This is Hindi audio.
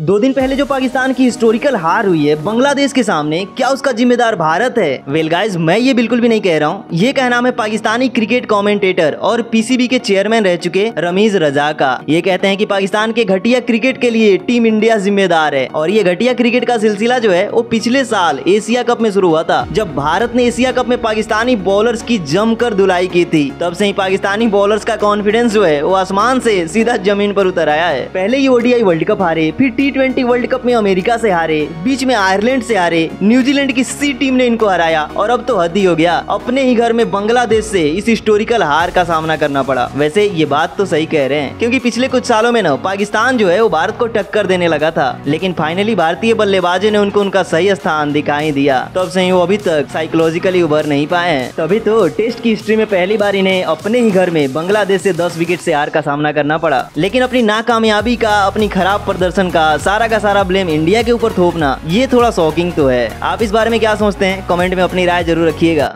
दो दिन पहले जो पाकिस्तान की हिस्टोरिकल हार हुई है, बांग्लादेश के सामने, क्या उसका जिम्मेदार भारत है? वेल गाइस मैं ये बिल्कुल भी नहीं कह रहा हूँ। ये कहना है पाकिस्तानी क्रिकेट कमेंटेटर और पीसीबी के चेयरमैन रह चुके रमीज रजा का। ये कहते हैं कि पाकिस्तान के घटिया क्रिकेट के लिए टीम इंडिया जिम्मेदार है। और ये घटिया क्रिकेट का सिलसिला जो है, वो पिछले साल एशिया कप में शुरू हुआ था। जब भारत ने एशिया कप में पाकिस्तानी बॉलर्स की जमकर धुलाई की थी, तब से ही पाकिस्तानी बॉलर्स का कॉन्फिडेंस जो है, वो आसमान से सीधा ज़मीन पर उतर आया है। पहले ही ओडीआई वर्ल्ड कप हारे, फिर टी ट्वेंटी वर्ल्ड कप में अमेरिका से हारे, बीच में आयरलैंड से हारे न्यूजीलैंड की सी टीम ने इनको हराया और अब तो हद ही हो गया। अपने ही घर में बांग्लादेश से इस हिस्टोरिकल हार का सामना करना पड़ा। वैसे ये बात तो सही कह रहे हैं, क्योंकि पिछले कुछ सालों में न, पाकिस्तान जो है वो भारत को टक्कर देने लगा था। लेकिन फाइनली भारतीय बल्लेबाजों ने उनको उनका सही स्थान दिखाई दिया। तब से वो अभी तक साइकोलॉजिकली उभर नहीं पाए हैं। तभी तो टेस्ट की हिस्ट्री में पहली बार इन्हें अपने ही घर में बांग्लादेश से दस विकेट से हार का सामना करना पड़ा। लेकिन अपनी नाकामयाबी का, अपनी खराब प्रदर्शन का सारा का सारा ब्लेम इंडिया के ऊपर थोपना, ये थोड़ा शॉकिंग तो है। आप इस बारे में क्या सोचते हैं? कमेंट में अपनी राय ज़रूर रखिएगा।